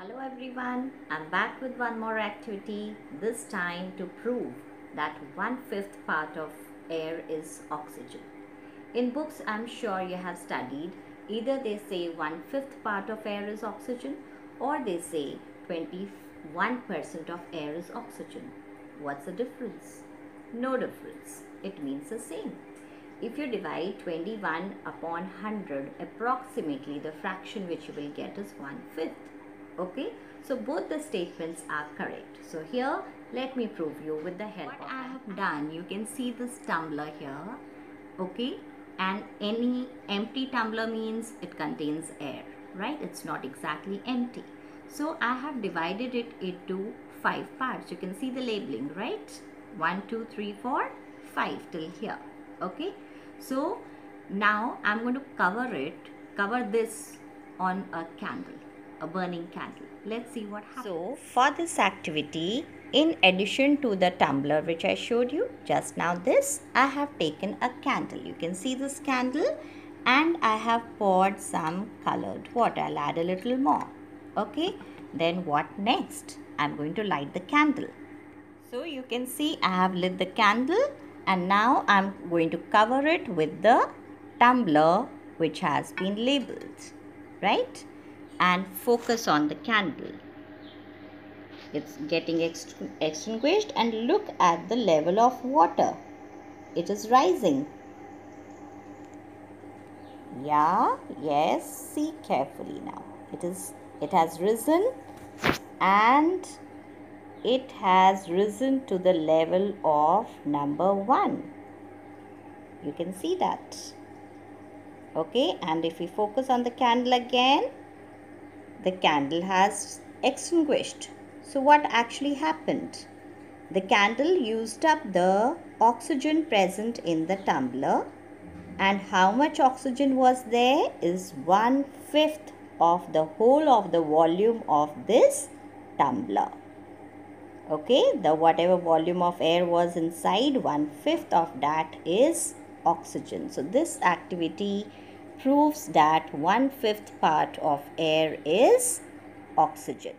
Hello everyone, I'm back with one more activity, this time to prove that one-fifth part of air is oxygen. In books, I'm sure you have studied, either they say one-fifth part of air is oxygen or they say 21% of air is oxygen. What's the difference? No difference. It means the same. If you divide 21 upon 100, approximately the fraction which you will get is one-fifth okay? So both the statements are correct. So here let me prove you with the help what I have done. you can see this tumbler here. Okay? And any empty tumbler means it contains air right? It's not exactly empty. So I have divided it into five parts. You can see the labeling right? One two three four five till here. Okay? So now I'm going to cover it cover this on a candle a burning candle. Let's see what happens. So for this activity, in addition to the tumbler which I showed you just now this, I have taken a candle. You can see this candle and I have poured some colored water. I'll add a little more. Okay. Then what next? I'm going to light the candle. So you can see I have lit the candle and now I'm going to cover it with the tumbler which has been labeled. Right? And focus on the candle. It's getting extinguished and look at the level of water. It is rising. Yeah, yes, see carefully now. It is it has risen and it has risen to the level of number 1. You can see that. Okay, and if we focus on the candle again, the candle has extinguished. So what actually happened? The candle used up the oxygen present in the tumbler and how much oxygen was there is one fifth of the whole of the volume of this tumbler. Okay, the whatever volume of air was inside, one fifth of that is oxygen. So this activity proves that one fifth part of air is oxygen.